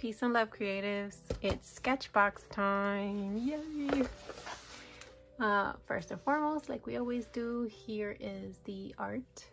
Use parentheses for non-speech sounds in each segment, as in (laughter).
Peace and love creatives. It's sketchbox time. Yay! Uh, first and foremost, like we always do, here is the art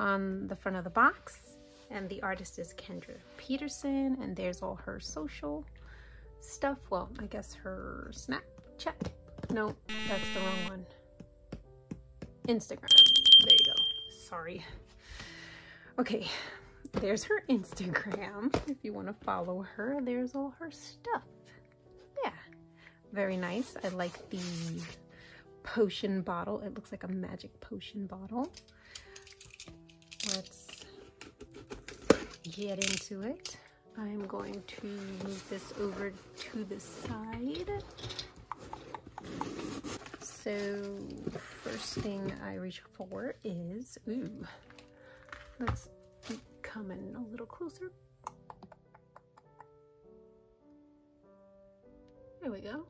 on the front of the box. And the artist is Kendra Peterson. And there's all her social stuff. Well, I guess her Snapchat. No, that's the wrong one. Instagram. There you go. Sorry. Okay, there's her Instagram. If you want to follow her, there's all her stuff. Yeah, very nice. I like the potion bottle. It looks like a magic potion bottle. Let's get into it. I'm going to move this over to the side. So first thing I reach for is, ooh, let's come in a little closer. There we go.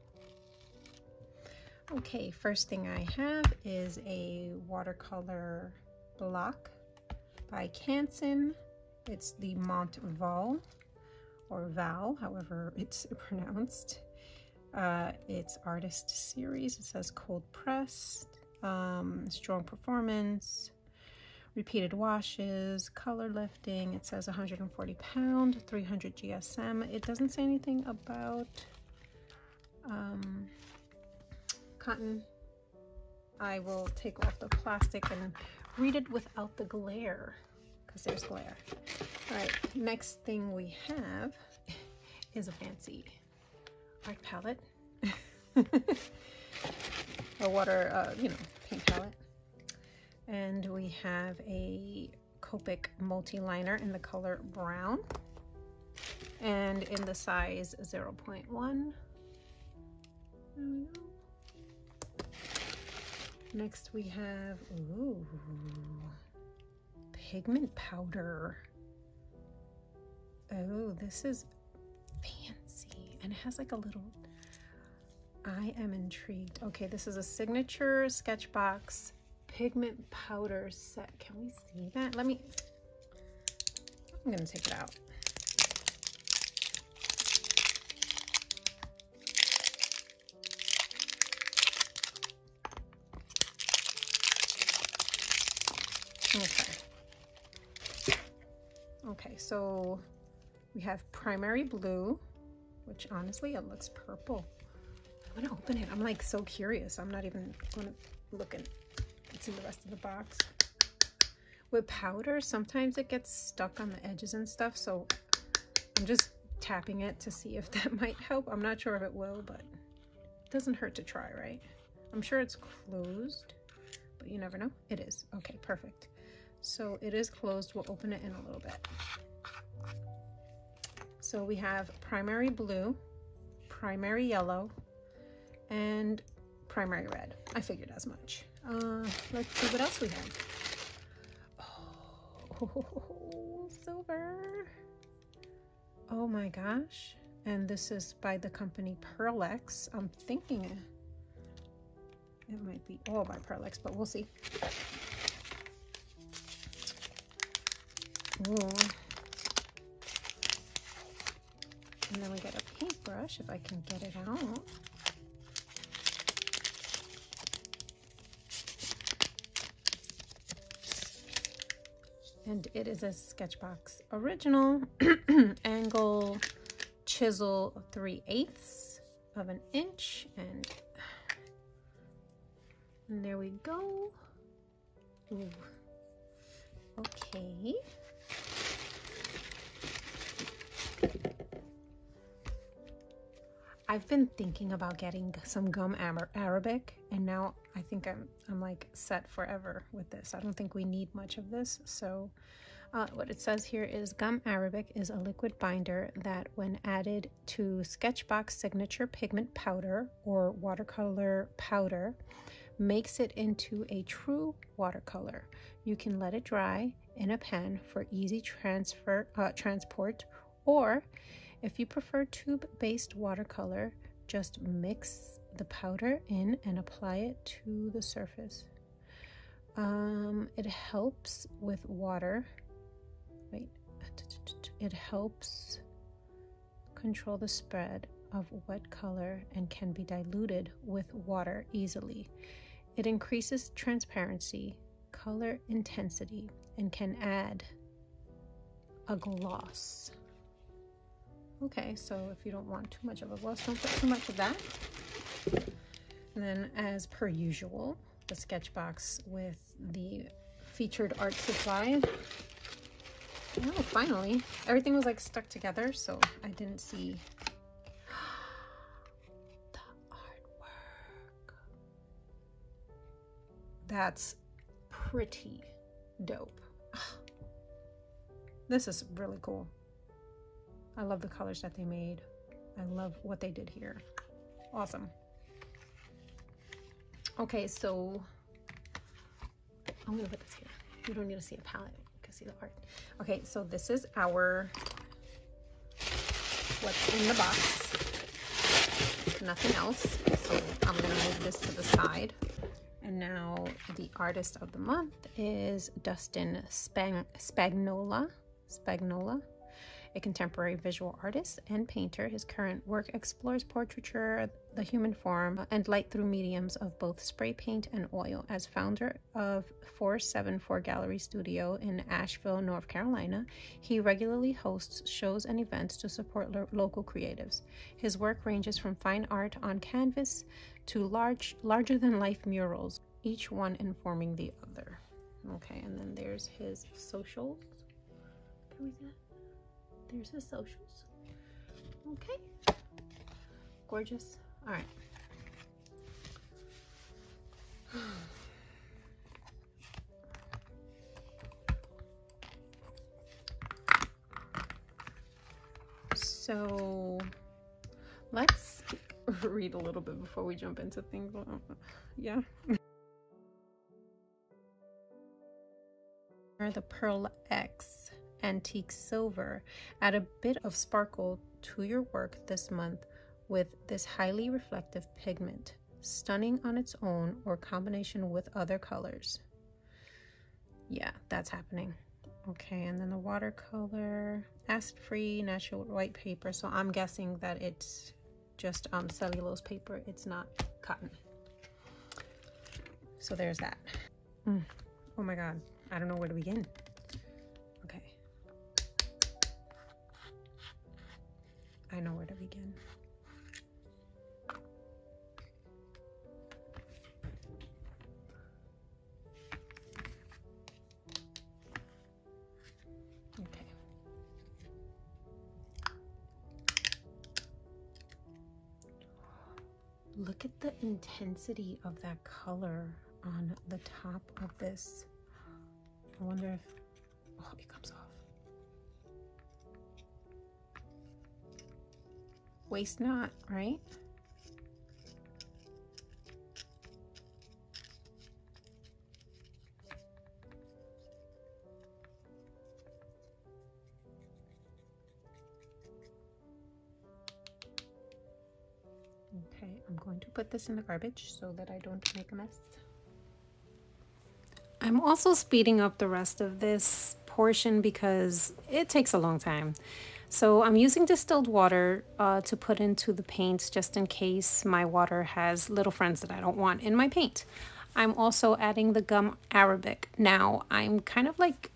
Okay, first thing I have is a watercolor block by Canson. It's the Montval, or Val, however (laughs) it's pronounced. Uh, it's artist series. It says cold pressed, um, strong performance, repeated washes, color lifting. It says 140 pound, 300 GSM. It doesn't say anything about um, cotton. I will take off the plastic and read it without the glare because there's glare. All right, next thing we have is a fancy art palette. (laughs) a water, uh, you know, paint palette. And we have a Copic multi-liner in the color brown and in the size 0 0.1. Next we have, ooh, pigment powder. Oh, this is fancy. And it has like a little, I am intrigued. Okay, this is a signature Sketchbox pigment powder set. Can we see that? Let me, I'm gonna take it out. Okay. Okay, so we have primary blue, which honestly, it looks purple. I'm gonna open it. I'm like so curious. I'm not even gonna look and see the rest of the box. With powder, sometimes it gets stuck on the edges and stuff, so I'm just tapping it to see if (laughs) that might help. I'm not sure if it will, but it doesn't hurt to try, right? I'm sure it's closed, but you never know. It is. Okay, perfect. So it is closed. We'll open it in a little bit. So we have primary blue, primary yellow, and primary red. I figured as much. Uh, let's see what else we have. Oh, (laughs) silver. Oh my gosh. And this is by the company Pearlex. I'm thinking it might be all by Pearlex, but we'll see. Ooh. And then we get a paintbrush, if I can get it out. And it is a Sketchbox original (clears throat) angle chisel 3 eighths of an inch and, (sighs) and there we go Ooh. okay I've been thinking about getting some gum arabic and now I think I'm, I'm like set forever with this. I don't think we need much of this. So uh, what it says here is gum arabic is a liquid binder that when added to Sketchbox signature pigment powder or watercolor powder makes it into a true watercolor. You can let it dry in a pan for easy transfer uh, transport or if you prefer tube-based watercolor, just mix the powder in and apply it to the surface. Um, it helps with water. Wait, it helps control the spread of wet color and can be diluted with water easily. It increases transparency, color intensity, and can add a gloss. Okay, so if you don't want too much of a gloss, don't put too much of that. And then as per usual, the Sketchbox with the featured art supply. Oh, finally. Everything was like stuck together, so I didn't see (gasps) the artwork. That's pretty dope. (sighs) This is really cool. I love the colors that they made. I love what they did here. Awesome. Okay, so I'm gonna put this here. You don't need to see a palette, you can see the art. Okay, so this is our, what's in the box. Nothing else. So I'm gonna move this to the side. And now the artist of the month is Dustin Spang Spagnola. Spagnola a contemporary visual artist and painter. His current work explores portraiture, the human form, and light through mediums of both spray paint and oil. As founder of 474 Gallery Studio in Asheville, North Carolina, he regularly hosts shows and events to support lo local creatives. His work ranges from fine art on canvas to large, larger than life murals, each one informing the other. Okay, and then there's his socials. Can we see that? There's his socials. Okay. Gorgeous. All right. So let's (laughs) read a little bit before we jump into things. (laughs) Yeah. (laughs) The Pearl X antique silver. Add a bit of sparkle to your work this month with this highly reflective pigment, stunning on its own or combination with other colors. Yeah, that's happening. Okay, and then the watercolor, acid-free natural white paper. So I'm guessing that it's just um, cellulose paper. It's not cotton. So there's that. Mm. Oh my God, I don't know where to begin. I know where to begin. Okay. Look at the intensity of that color on the top of this. I wonder if, oh, it comes waste not, right? Okay, I'm going to put this in the garbage so that I don't make a mess. I'm also speeding up the rest of this portion because it takes a long time. So I'm using distilled water uh, to put into the paints just in case my water has little friends that I don't want in my paint. I'm also adding the gum arabic. Now I'm kind of like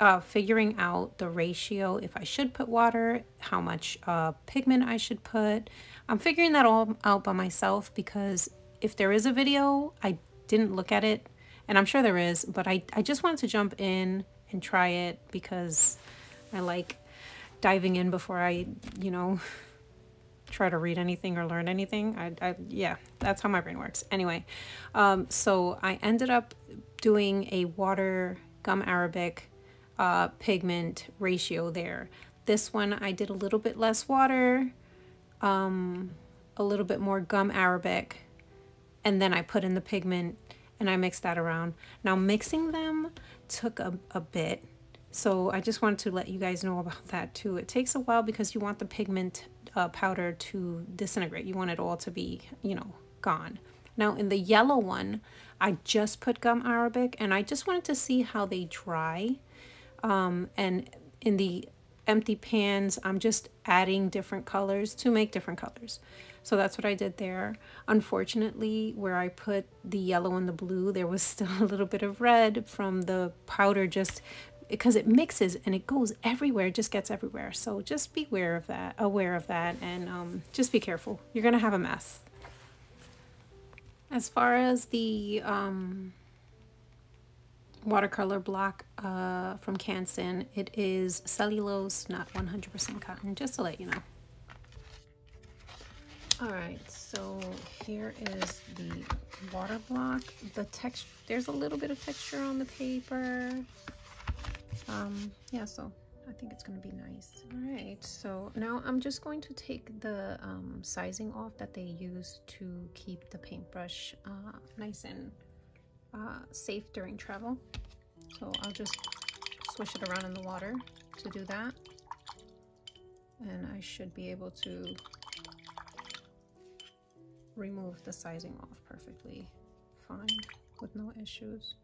uh, figuring out the ratio if I should put water, how much uh, pigment I should put. I'm figuring that all out by myself because if there is a video, I didn't look at it and I'm sure there is, but I, I just wanted to jump in and try it because I like diving in before I, you know, (laughs) try to read anything or learn anything. I, I yeah, that's how my brain works. Anyway, um, so I ended up doing a water gum arabic uh, pigment ratio there. This one I did a little bit less water, um, a little bit more gum arabic, and then I put in the pigment and I mixed that around. Now mixing them took a, a bit so I just wanted to let you guys know about that too. It takes a while because you want the pigment uh, powder to disintegrate. You want it all to be, you know, gone. Now in the yellow one, I just put gum arabic and I just wanted to see how they dry. Um, and in the empty pans. I'm just adding different colors to make different colors. So that's what I did there. Unfortunately, where I put the yellow and the blue, there was (laughs) still a little bit of red from the powder just because it mixes and it goes everywhere, it just gets everywhere. So just be aware of that, aware of that, and um, just be careful. You're gonna have a mess. As far as the um, watercolor block uh, from Canson, it is cellulose, not 100% cotton, just to let you know. All right, so here is the water block. The texture there's a little bit of texture on the paper. Um, yeah, so I think it's gonna be nice. All right, so now I'm just going to take the um, sizing off that they use to keep the paintbrush uh, nice and uh, safe during travel. So I'll just swish it around in the water to do that. And I should be able to remove the sizing off perfectly fine with no issues.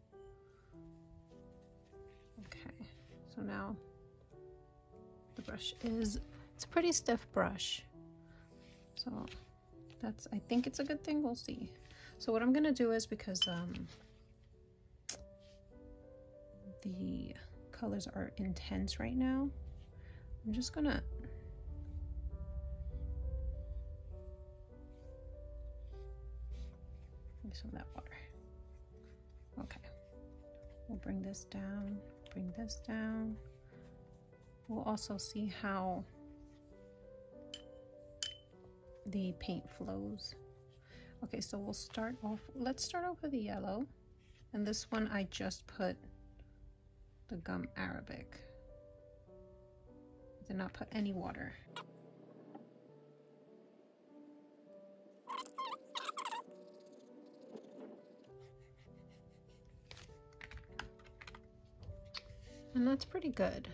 So now the brush is, it's a pretty stiff brush. So that's, I think it's a good thing, we'll see. So what I'm gonna do is because um, the colors are intense right now, I'm just gonna some of that water. Okay, we'll bring this down, bring this down. We'll also see how the paint flows. Okay, so we'll start off, let's start off with the yellow. And this one I just put the gum arabic. Did not put any water. And that's pretty good.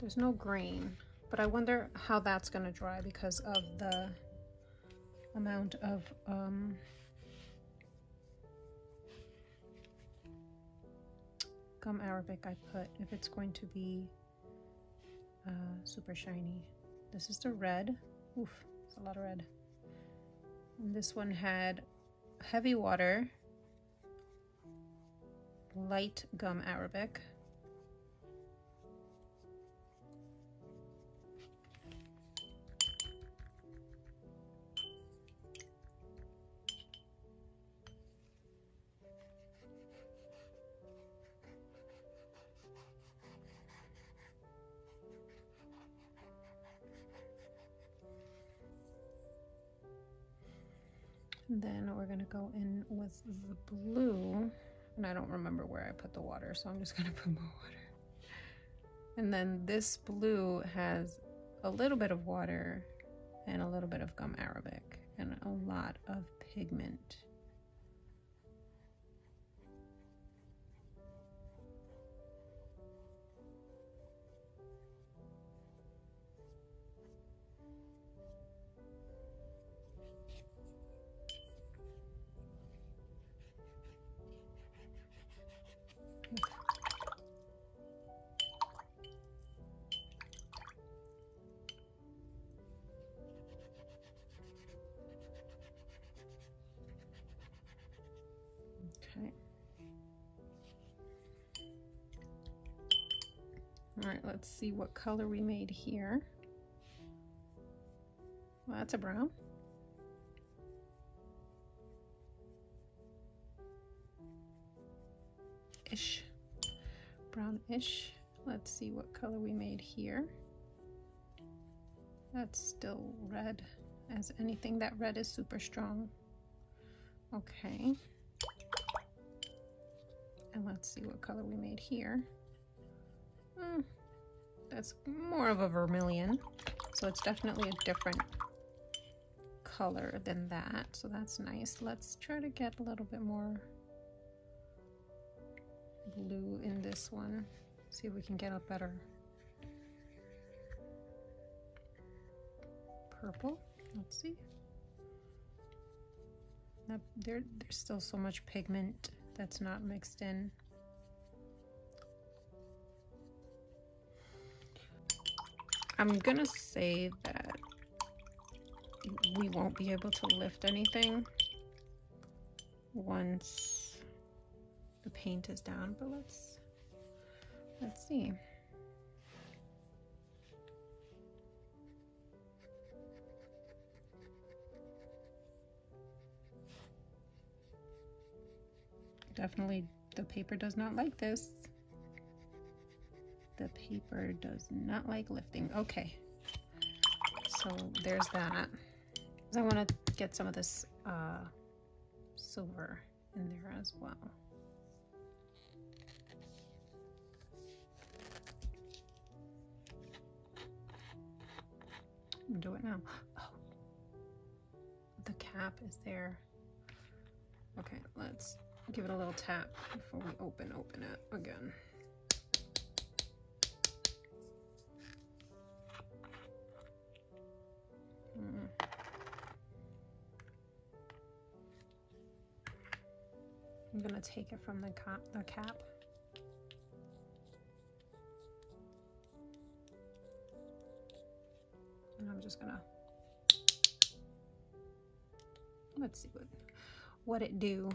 There's no grain, but I wonder how that's going to dry because of the amount of um, gum arabic I put, if it's going to be uh, super shiny. This is the red. Oof, it's a lot of red. And this one had heavy water light gum arabic. then we're going to go in with the blue. And I don't remember where I put the water, so I'm just (laughs) gonna put more water. And then this blue has a little bit of water and a little bit of gum arabic and a lot of pigment. Let's see what color we made here. Well, that's a brown. Ish. Brownish. Let's see what color we made here. That's still red as anything. That red is super strong. Okay. And let's see what color we made here. Mm, that's more of a vermilion. So it's definitely a different color than that. So that's nice. Let's try to get a little bit more blue in this one. See if we can get a better purple. Let's see. There, there's still so much pigment that's not mixed in. I'm gonna say that we won't be able to lift anything once the paint is down, but let's let's see. Definitely the paper does not like this. The paper does not like lifting. Okay, so there's that. I want to get some of this uh, silver in there as well. Do it now. Oh, the cap is there. Okay, let's give it a little tap before we open open it again. I'm gonna take it from the cap. The cap. And I'm just gonna let's see what what it do.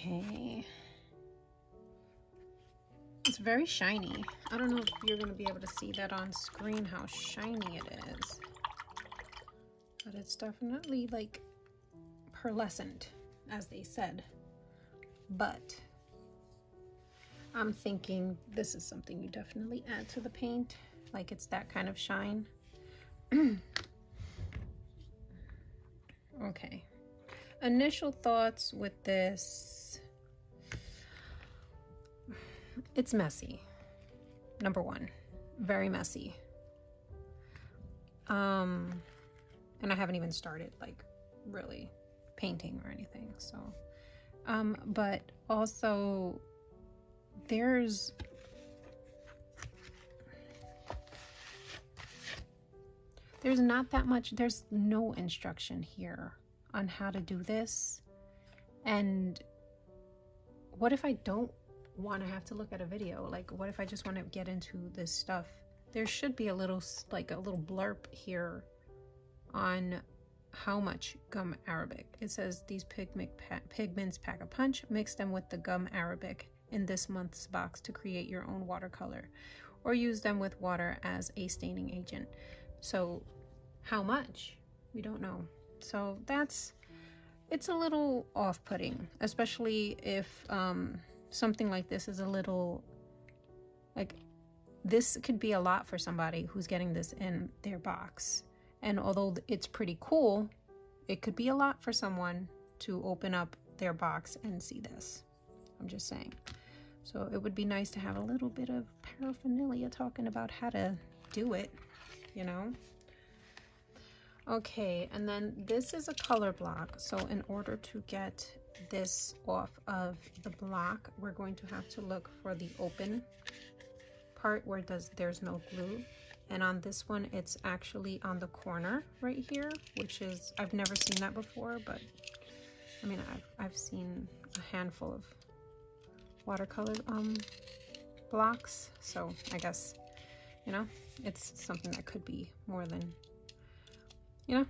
Okay. It's very shiny. I don't know if you're going to be able to see that on screen, how shiny it is. But it's definitely like pearlescent, as they said. But I'm thinking this is something you definitely add to the paint. Like it's that kind of shine. (clears throat) okay initial thoughts with this it's messy. Number one very messy. Um and i haven't even started like really painting or anything so. Um but also there's there's not that much there's no instruction here on how to do this? And what if I don't want to have to look at a video? Like, what if I just want to get into this stuff? There should be a little, like a little blurb here on how much gum arabic. It says these pigment pa pigments pack a punch. Mix them with the gum arabic in this month's box to create your own watercolor or use them with water as a staining agent. So how much? We don't know. So that's, it's a little off-putting, especially if um, something like this is a little, like, this could be a lot for somebody who's getting this in their box. And although it's pretty cool, it could be a lot for someone to open up their box and see this. I'm just saying. So it would be nice to have a little bit of paraphernalia talking about how to do it, you know? Okay, and then this is a color block. So in order to get this off of the block, we're going to have to look for the open part where does there's no glue. And on this one, it's actually on the corner right here, which is, I've never seen that before, but I mean, I've, I've seen a handful of watercolor um, blocks. So I guess, you know, it's something that could be more than you know?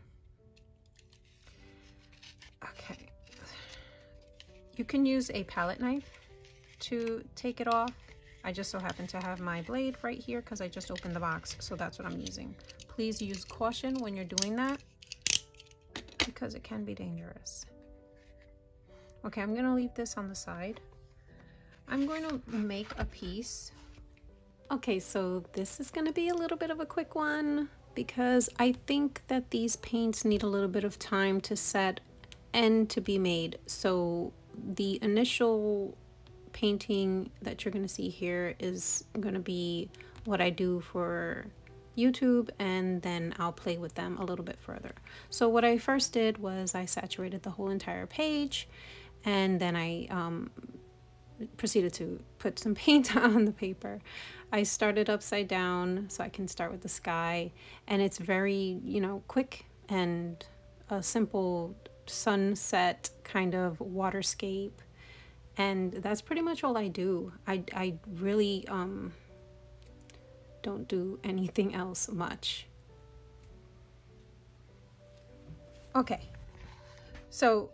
You can use a palette knife to take it off. I just so happen to have my blade right here because I just opened the box, so that's what I'm using. Please use caution when you're doing that because it can be dangerous. Okay, I'm gonna leave this on the side. I'm going to make a piece. Okay, so this is gonna be a little bit of a quick one because I think that these paints need a little bit of time to set and to be made. So the initial painting that you're going to see here is going to be what I do for YouTube and then I'll play with them a little bit further. So what I first did was I saturated the whole entire page and then I um, proceeded to put some (laughs) paint on the paper. I started upside down so I can start with the sky and it's very, you know, quick and a simple sunset kind of waterscape and that's pretty much all I do. I, I really um, don't do anything else much. Okay, so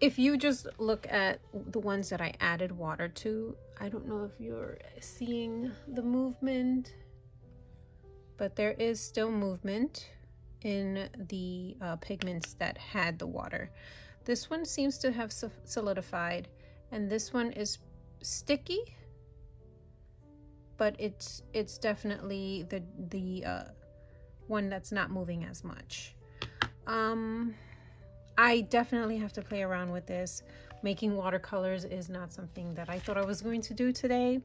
if you just look at the ones that I added water to, I don't know if you're seeing the movement, but there is still movement in the uh, pigments that had the water. This one seems to have solidified and this one is sticky but it's it's definitely the the uh, one that's not moving as much um I definitely have to play around with this making watercolors is not something that I thought I was going to do today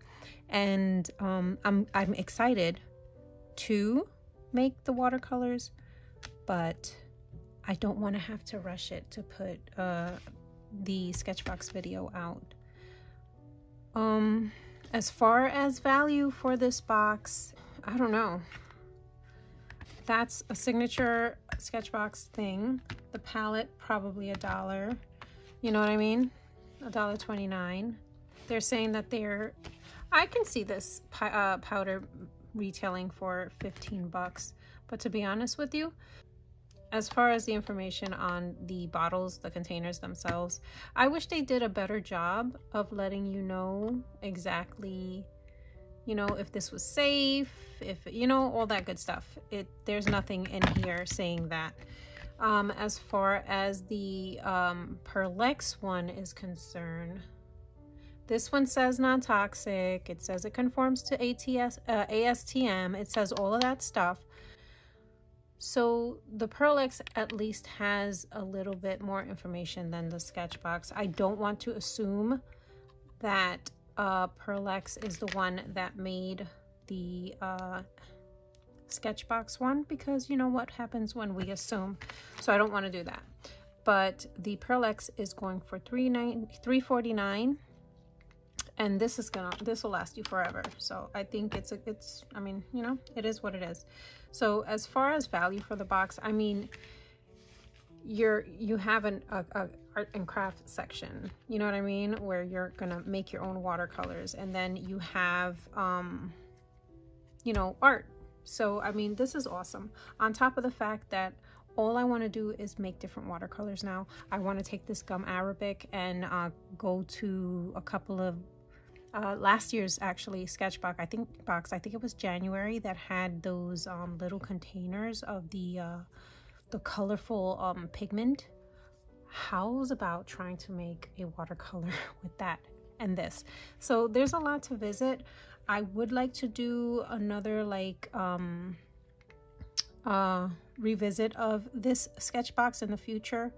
and um, I'm, I'm excited to make the watercolors but I don't want to have to rush it to put uh, the Sketchbox video out. Um, as far as value for this box, I don't know. That's a signature Sketchbox thing. The palette, probably a dollar. You know what I mean? A dollar twenty-nine. They're saying that they're, I can see this uh, powder retailing for 15 bucks. But to be honest with you, as far as the information on the bottles, the containers themselves, I wish they did a better job of letting you know exactly, you know, if this was safe, if, you know, all that good stuff. It There's nothing in here saying that. Um, as far as the um, Pearlex one is concerned, this one says non-toxic. It says it conforms to ATS, uh, ASTM. It says all of that stuff. So the Pearlex at least has a little bit more information than the Sketchbox. I don't want to assume that uh, Pearlex is the one that made the uh, Sketchbox one because you know what happens when we assume. So I don't want to do that. But the Pearlex is going for $349 and this is gonna this will last you forever so i think it's a it's i mean you know it is what it is so as far as value for the box, I mean, you're you have an a, a art and craft section, you know what I mean, where you're gonna make your own watercolors, and then you have um, you know, art. So I mean, this is awesome. On top of the fact that all I want to do is make different watercolors now. I want to take this gum arabic and uh, go to a couple of uh, last year's actually sketchbox i think box i think it was january that had those um, little containers of the uh, the colorful um, pigment. How's about trying to make a watercolor (laughs) with that and this. So there's a lot to visit. I would like to do another like um uh revisit of this sketchbox in the future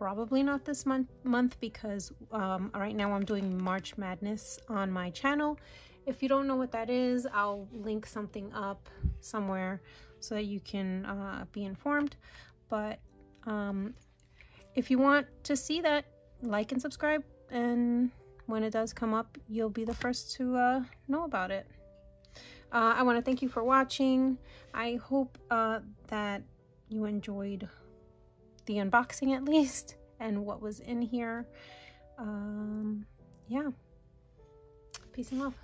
probably not this month month because um, right now I'm doing March Madness on my channel. If you don't know what that is, I'll link something up somewhere so that you can uh, be informed. But um, if you want to see that, like and subscribe. And when it does come up, you'll be the first to uh, know about it. Uh, I want to thank you for watching. I hope uh, that you enjoyed the unboxing at least and what was in here. Um, yeah. Peace and love.